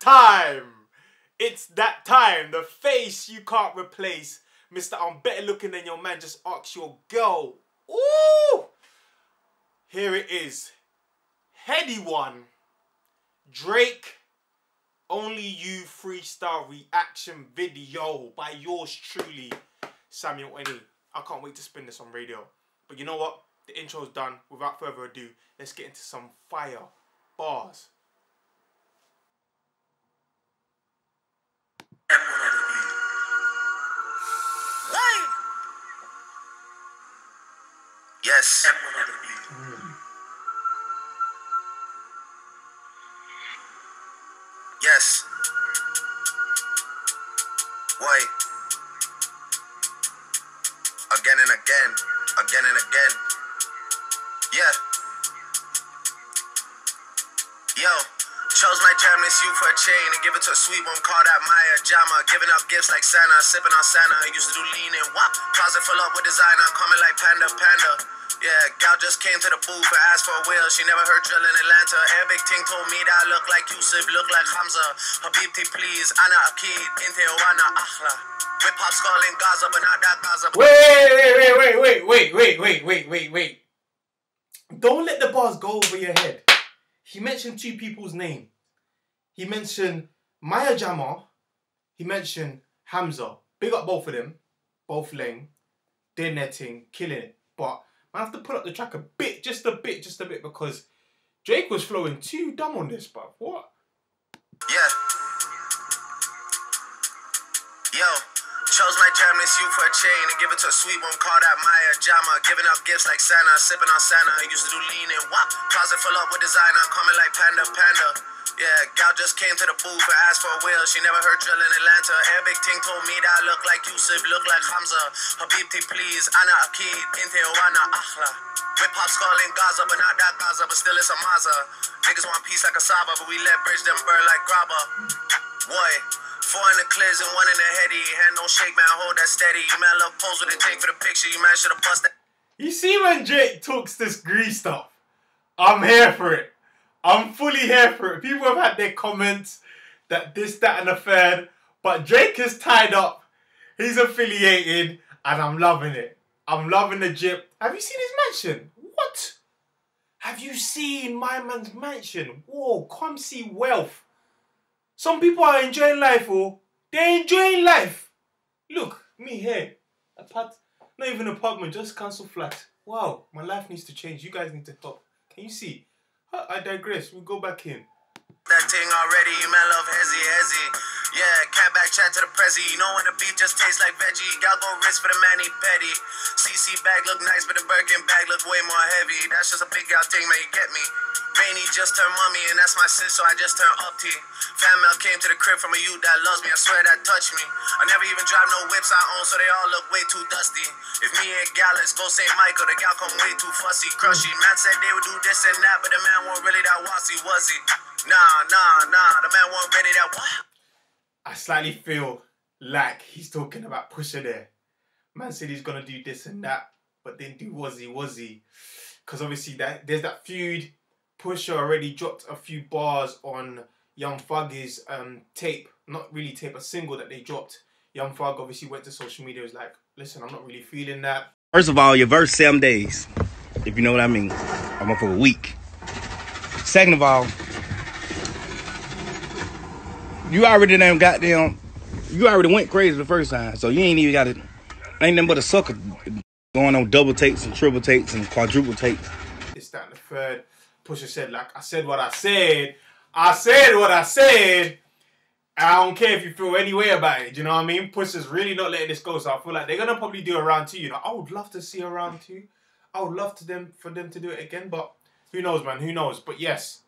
time. It's that time. The face you can't replace. Mr. I'm better looking than your man. Just ask your girl. Ooh! Here it is. Headie One. Drake. Only You freestyle reaction video by yours truly, Samuel Eni. I can't wait to spin this on radio. But you know what? The intro's done. Without further ado, let's get into some fire bars. Yes. Mm. Yes. Why? Again and again. Again and again. Yeah. Yo. Chose my jam this you for a chain and give it to a sweet one. Call that Maya Jama. Giving out gifts like Santa. Sipping on Santa. Used to do lean and wop. Closet full up with designer. Coming like Panda Panda. Yeah, gal just came to the booth and asked for a wheel. She never heard drill in Atlanta. Arabic ting told me that I look like Yusuf, look like Hamza. Habibti, please. Ana Akid, Inte Wana Akhla. Whip hop skull in Gaza, but not that Gaza. Wait, wait, wait, wait, wait, wait, wait, wait, wait, wait. Don't let the bars go over your head. He mentioned two people's name. He mentioned Maya Jama. He mentioned Hamza. Big up both of them. Both lane. They're netting, killing it. But I have to pull up the track a bit, just a bit, just a bit, because Drake was flowing too dumb on this, but what? Yeah. Yo. Chose my jam this you for a chain and give it to a sweet one. Call that Maya Jama. Giving out gifts like Santa. Sipping on Santa. Used to do lean and wop. Closet full up with designer. Coming like Panda Panda. Yeah, gal just came to the booth and asked for a wheel. She never heard drill in Atlanta. Arabic ting told me that I look like Yusuf, look like Hamza. Habibti, please. Ana Akid, Inte Wana Akhla. Whip hop skull in Gaza, but not that Gaza, but still it's a Maza. Niggas want peace like a Saba, but we let bridge them burn like grabba. Boy, four in the clears and one in the heady. Hand don't shake, man, hold that steady. You man love pose with a take for the picture. You man should have bust that. You see when Drake talks this grease stuff, I'm here for it. I'm fully here for it. People have had their comments that this, that, and the third, but Drake is tied up. He's affiliated, and I'm loving it. I'm loving the jip. Have you seen his mansion? What? Have you seen my man's mansion? Whoa, come see wealth. Some people are enjoying life, oh. They're enjoying life. Look, me here. Apart, not even apartment, just council flat. Wow, my life needs to change. You guys need to help. Can you see? I digress. We'll go back in. That thing already, you man love hezzy, hezzy. Yeah, cat back chat to the prezi. You know when the beef just tastes like veggie. Gal go risk for the man, he petty. CC bag look nice, but the Birkin bag look way more heavy. That's just a big gal thing, man, you get me. Rainy just turned mommy, and that's my sis, so I just turned up T. Fan mail came to the crib from a youth that loves me, I swear that touched me. I never even drive no whips I own, so they all look way too dusty. If me and gal, let's go St. Michael, the gal come way too fussy, crushy. Man said they would do this and that, but the man wasn't really that wassy, was he? Nah, nah, nah, the man wasn't ready that what? I slightly feel like he's talking about Pusha there. Man said he's gonna do this and that, but then do was he was he? Because obviously that there's that feud. Pusha already dropped a few bars on Young Thug's um, tape, not really tape, a single that they dropped. Young Thug obviously went to social media, was like, listen, I'm not really feeling that. First of all, your verse seven days, if you know what I mean. I'm up for a week. Second of all, you already done goddamn, you already went crazy the first time, so you ain't even got it. Ain't nothing but a sucker going on double takes and triple takes and quadruple takes. It's that the third. Pusha said, like, I said what I said. I said what I said. I don't care if you feel any way about it. You know what I mean? Pusha's really not letting this go, so I feel like they're gonna probably do a round two. You know, I would love to see a round two. I would love to them for them to do it again, but who knows, man? Who knows? But yes,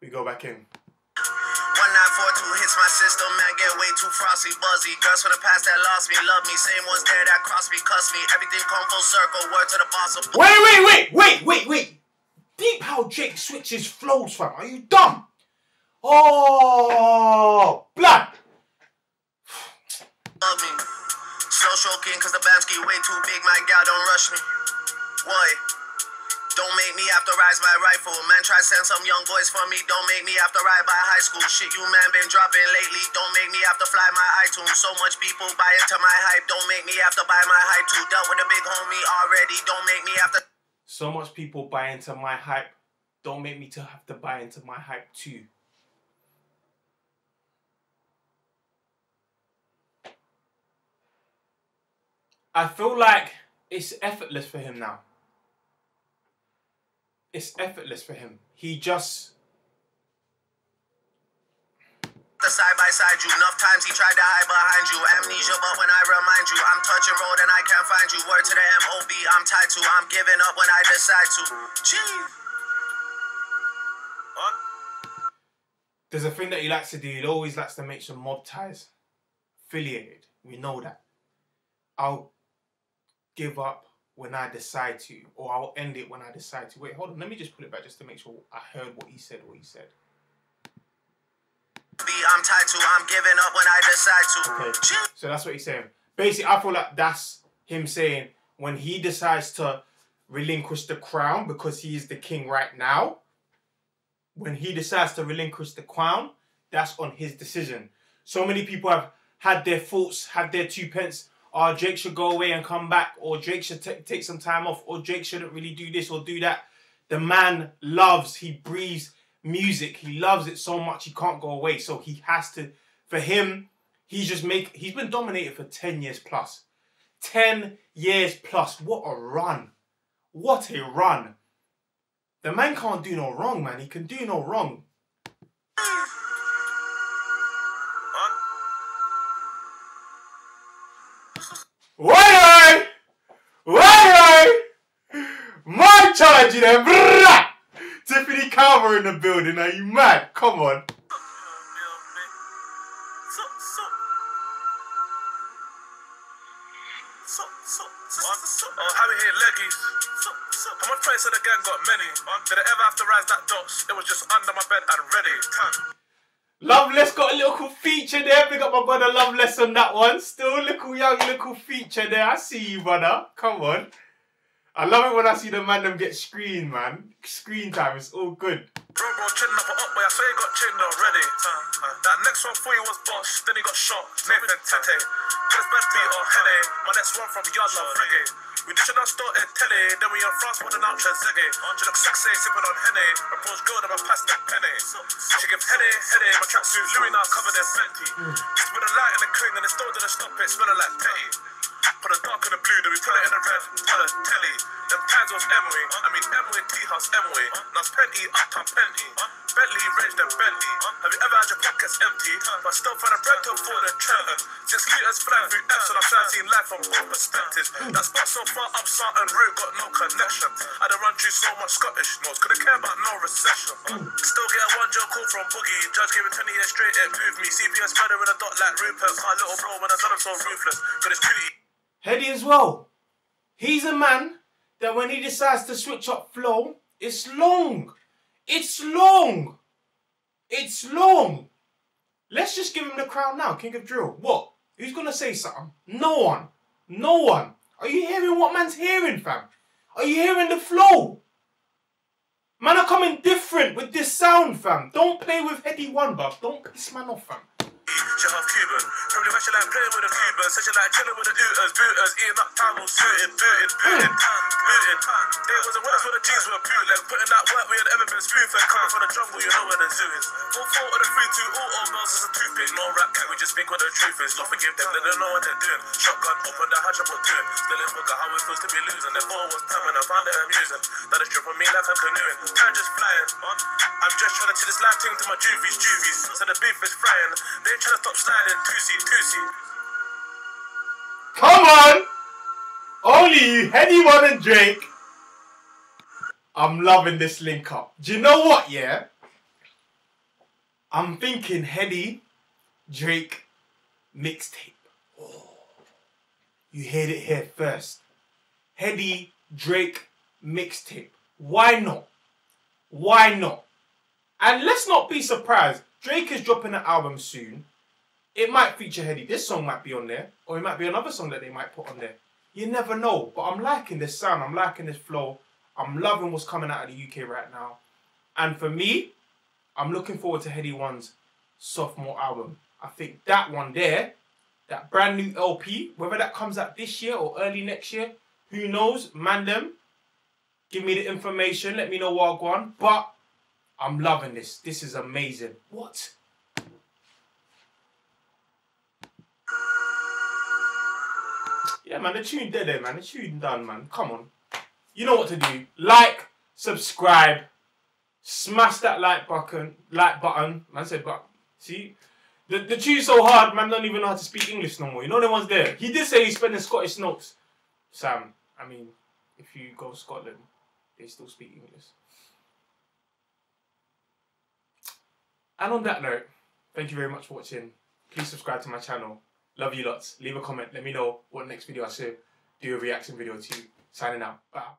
we go back in. 1942 hits my system, man, get way too frosty, buzzy. Girls from the past that lost me, love me. Same ones there that crossed me, cuss me. Everything come full circle, word to the boss Wait, wait, wait, wait, wait, wait. Deep how Jake switches flows, fam. Are you dumb? Oh, blood. love me. Slow stroking, cause the Bamski way too big, my gal don't rush me. Boy. Don't make me have to rise my rifle. Man, try send some young boys for me. Don't make me have to ride by high school. Shit, you man been dropping lately. Don't make me have to fly my iTunes. So much people buy into my hype. Don't make me have to buy my hype too. Dealt with a big homie already. Don't make me have to. So much people buy into my hype. Don't make me to have to buy into my hype too. I feel like it's effortless for him now. It's effortless for him. He just the side by side you. Enough times he tried to hide behind you. Amnesia, but when I remind you, I'm touching road and I can't find you. Word to the MOB, I'm tied to. I'm giving up when I decide to. Jeez. What? there's a thing that he likes to do. He always likes to make some mob ties. Affiliated. We know that. I'll give up when I decide to, or I'll end it when I decide to. Wait, hold on. Let me just put it back just to make sure I heard what he said. What he said. I'm tied to. I'm giving up when I decide to. Okay. So that's what he's saying. Basically, I feel like that's him saying when he decides to relinquish the crown because he is the king right now. When he decides to relinquish the crown, that's on his decision. So many people have had their thoughts, had their two pence. Oh, Drake should go away and come back, or Drake should ta- take some time off, or Drake shouldn't really do this or do that. The man loves, he breathes music. He loves it so much he can't go away. So he has to. For him, he's just make. He's been dominated for ten years plus. Ten years plus. What a run! What a run! The man can't do no wrong, man. He can do no wrong. Why, why, why, My charge, you know, In the building. Are you mad? Come on. Oh, Harry here, leggies. How much friends of the gang got many? Did I ever have to rise that dots? It was just under my bed and ready. Loveless got a little feature there. Big up my brother Loveless on that one. Still a little young little feature there. I see you, brother. Come on. I love it when I see the man them get screen, man. Screen time is all good. Bro, bro, chin up up, boy. I say he got chinned already. That next one for you was boss, then he got shot. Nathan Tete. Just bad beat or headache. My next one from Yard Love Reggae. We dishing our start in telly, then we in France with an ultra zeggy. She look sexy, sipping on Henny. Approach good, I'm a pass that penny. She gives headache, headache. My tracksuit, Louis now covered in Fenty. To put a light in the cling and it still didn't stop it, smelling like petty. Put a dark in the blue, then we put it in the red, tell her telly. Them times was Emily, I mean Emily, tea house Emily. Now Penty, uptown Penty. Bentley, range then Bentley. Have you ever had your pockets empty? But still find a bread to afford a Trenton. Six liters flying through and trying to see life from both perspectives. That spot so far up Sarton Road got no connection. I done run through so much Scottish notes, couldn't care about no recession. Still get one joke call from Boogie. Judge gave me 20 years straight, it moved me. CPS murder in a dot like Rupert. My little bro, when I done him so ruthless. But it's cutie. Headie as well. He's a man that when he decides to switch up flow, it's long. It's long. It's long. Let's just give him the crown now, King of Drill. What? Who's gonna say something? No one. No one. Are you hearing what man's hearing, fam? Are you hearing the flow? Man are coming different with this sound, fam. Don't play with Headie One, bruv. Don't piss man off, fam. She half Cuban. Probably why like playing with the Cubans. Said she like chilling with the dooters, booters, eating up time suited, booted, booted, booted. It was a work for the jeans were bootleg. Putting that work we had ever been spoon fed. Coming from the jungle, you know where the zoo is. Full four of the three, two, all all bells is a toothpick. No rap cat, we just speak what the truth is. Don't forgive them, they don't know what they're doing. Shotgun, open the hatch up, what doing. Still in book how it feels to be losing. The ball was permanent, I found it amusing. That is true for me, like I'm canoeing. Time just flying. I'm just trying to see this life thing to my juvies, juvies. So the beef is frying. They trying to stop sliding. Tootsie, tootsie. Come on! Only you, Headie One and Drake. I'm loving this link up. Do you know what, yeah? I'm thinking Headie, Drake, mixtape. Oh, you heard it here first. Headie, Drake, mixtape. Why not? Why not? And let's not be surprised. Drake is dropping an album soon. It might feature Headie. This song might be on there, or it might be another song that they might put on there. You never know. But I'm liking this sound. I'm liking this flow. I'm loving what's coming out of the UK right now. And for me, I'm looking forward to Headie One's sophomore album. I think that one there, that brand new LP, whether that comes out this year or early next year, who knows? Man, them. Give me the information. Let me know what I want. But I'm loving this. This is amazing. What? Yeah, man, the tune dead there, man. The tune done, man. Come on. You know what to do. Like, subscribe, smash that like button. Like button. Man said but See? The, the tune's so hard, man don't even know how to speak English no more. You know the one's there. He did say he's spending Scottish notes. Sam, I mean, if you go to Scotland, they still speak English. And on that note, thank you very much for watching. Please subscribe to my channel. Love you lots. Leave a comment. Let me know what next video I should do a reaction video to. Signing out. Bye.